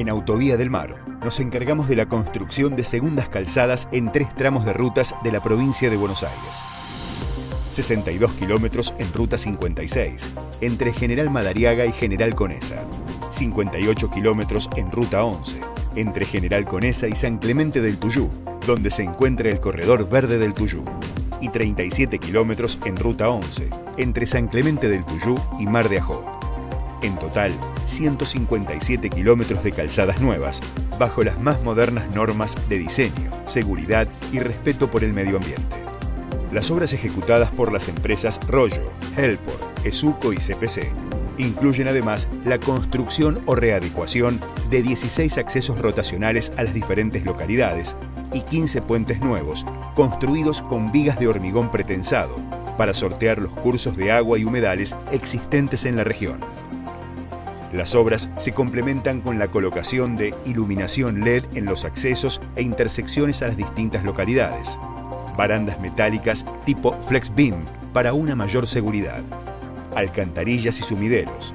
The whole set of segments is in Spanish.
En Autovía del Mar nos encargamos de la construcción de segundas calzadas en tres tramos de rutas de la provincia de Buenos Aires. 62 kilómetros en Ruta 56, entre General Madariaga y General Conesa. 58 kilómetros en Ruta 11, entre General Conesa y San Clemente del Tuyú, donde se encuentra el Corredor Verde del Tuyú. Y 37 kilómetros en Ruta 11, entre San Clemente del Tuyú y Mar de Ajó. En total, 157 kilómetros de calzadas nuevas, bajo las más modernas normas de diseño, seguridad y respeto por el medio ambiente. Las obras ejecutadas por las empresas Rollo, Helpor, Esuco y CPC incluyen además la construcción o readecuación de 16 accesos rotacionales a las diferentes localidades y 15 puentes nuevos, construidos con vigas de hormigón pretensado, para sortear los cursos de agua y humedales existentes en la región. Las obras se complementan con la colocación de iluminación LED en los accesos e intersecciones a las distintas localidades, barandas metálicas tipo Flex Beam para una mayor seguridad, alcantarillas y sumideros,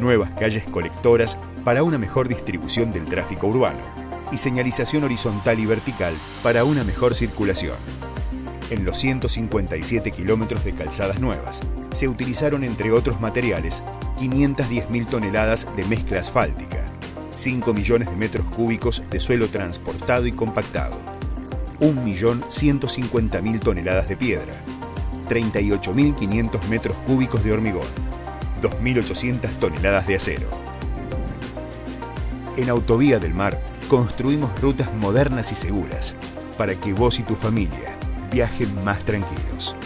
nuevas calles colectoras para una mejor distribución del tráfico urbano. Y señalización horizontal y vertical para una mejor circulación. En los 157 kilómetros de calzadas nuevas se utilizaron, entre otros materiales, 510.000 toneladas de mezcla asfáltica, 5 millones de metros cúbicos de suelo transportado y compactado, 1.150.000 toneladas de piedra, 38.500 metros cúbicos de hormigón, 2.800 toneladas de acero. En Autovía del Mar construimos rutas modernas y seguras para que vos y tu familia viajen más tranquilos.